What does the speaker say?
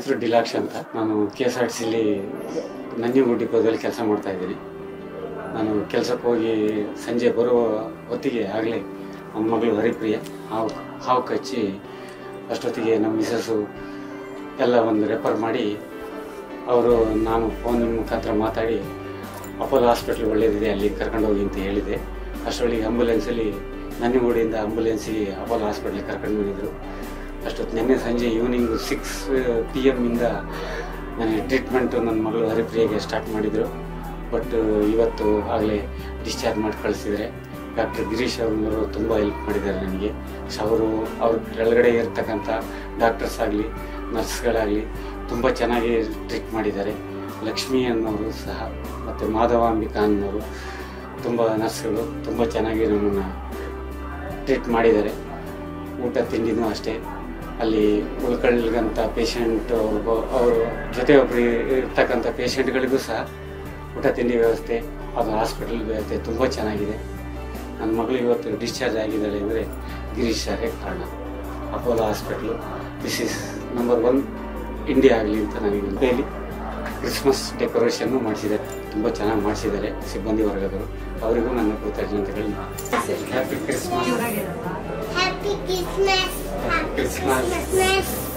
ಹೆಸರು ಡಿಲಾಕ್ಷ ಅಂತ ನಾನು K S R T C Nanjangud ಡಿಪೋದಲ್ಲಿ ಕೆಲಸ ಮಾಡ್ತಾ ಇದ್ದೀನಿ. ನಾನು ಕೆಲಸಕ್ಕೆ ಹೋಗಿ ಸಂಜೆ ಬರುವ ಹೊತ್ತಿಗೆ ಆಗಲೇ ನಮ್ಮ ಮಗಳು ಹರಿಪ್ರಿಯ ಹಾವು ಹಾವು ಕಚ್ಚಿ ಅಷ್ಟೊತ್ತಿಗೆ ನಮ್ಮ ಮಿಸಸ್ಸು ಎಲ್ಲ ಒಂದು ರೆಫರ್ ಮಾಡಿ ಅವರು ನಾನು ಫೋನ್ ಮುಖಾಂತರ ಮಾತಾಡಿ, ಅಪೋಲೋ ಹಾಸ್ಪಿಟ್ಲ್ ಒಳ್ಳೇದಿದೆ, ಅಲ್ಲಿ ಕರ್ಕೊಂಡು ಹೋಗಿ ಅಂತ ಹೇಳಿದೆ. ಅಷ್ಟರೊಳಗೆ ಆಂಬುಲೆನ್ಸಲ್ಲಿ ನನ್ನಗೂಡಿಯಿಂದ ಆಂಬುಲೆನ್ಸಿಗೆ ಅಪೋಲೋ ಹಾಸ್ಪಿಟ್ಲಿಗೆ ಕರ್ಕೊಂಡು ಬಂದಿದ್ದರು ಅಷ್ಟೊತ್ತು ನಿನ್ನೆ ಸಂಜೆ ಈವ್ನಿಂಗ್ ಸಿಕ್ಸ್ ಪಿ ಎಮ್ಮಿಂದ ನನಗೆ ಟ್ರೀಟ್ಮೆಂಟು ನನ್ನ ಮಗಳು ಹರಿಪ್ರಿಯಾಗೆ ಸ್ಟಾರ್ಟ್ ಮಾಡಿದರು. ಬಟ್ ಇವತ್ತು ಆಗಲೇ ಡಿಸ್ಚಾರ್ಜ್ ಮಾಡಿ ಕಳಿಸಿದರೆ ಡಾಕ್ಟರ್ ಗಿರೀಶ್ ಅವರು ತುಂಬ ಹೆಲ್ಪ್ ಮಾಡಿದ್ದಾರೆ ನನಗೆ. ಸೊ ಅವರು ಅವ್ರ ಕೆಳಗಡೆ ಇರ್ತಕ್ಕಂಥ ಡಾಕ್ಟರ್ಸ್ ಆಗಲಿ ನರ್ಸ್ಗಳಾಗಲಿ ತುಂಬ ಚೆನ್ನಾಗಿ ಟ್ರೀಟ್ ಮಾಡಿದ್ದಾರೆ. ಲಕ್ಷ್ಮಿ ಅನ್ನೋರು ಸಹ, ಮತ್ತು ಮಾಧವಾಂಬಿಕಾ ಅನ್ನೋರು ತುಂಬ ನರ್ಸ್ಗಳು ತುಂಬ ಚೆನ್ನಾಗಿ ನಮ್ಮನ್ನು ಟ್ರೀಟ್ ಮಾಡಿದ್ದಾರೆ. ಊಟ, ತಿಂಡಿನೂ ಅಷ್ಟೇ. ಅಲ್ಲಿ ಉಳ್ಕೊಳ್ಳಂಥ ಪೇಷಂಟ್ ಅವರು ಜೊತೆ ಒಬ್ಬರು ಇರ್ತಕ್ಕಂಥ ಪೇಷಂಟ್ಗಳಿಗೂ ಸಹ ಊಟ ತಿಂಡಿ ವ್ಯವಸ್ಥೆ, ಅದು ಹಾಸ್ಪಿಟಲ್ ವ್ಯವಸ್ಥೆ ತುಂಬ ಚೆನ್ನಾಗಿದೆ. ನನ್ನ ಮಗಳು ಇವತ್ತು ಡಿಸ್ಚಾರ್ಜ್ ಆಗಿದ್ದಾಳೆ ಅಂದರೆ ಗಿರೀಶ್ ಸರ್ ಕಾರಣ. Apollo hospital this is number one India ಆಗಲಿ ಅಂತ ನನಗೆ ಡೈಲಿ ಕ್ರಿಸ್ಮಸ್ ಡೆಕೋರೇಷನ್ನು ಮಾಡಿಸಿದ್ದಾರೆ. ತುಂಬ ಚೆನ್ನಾಗಿ ಮಾಡಿಸಿದ್ದಾರೆ ಸಿಬ್ಬಂದಿ ವರ್ಗದವರು. ಅವರಿಗೂ ನನ್ನ ಕೃತಜ್ಞತೆಗಳು Christmas. Christmas.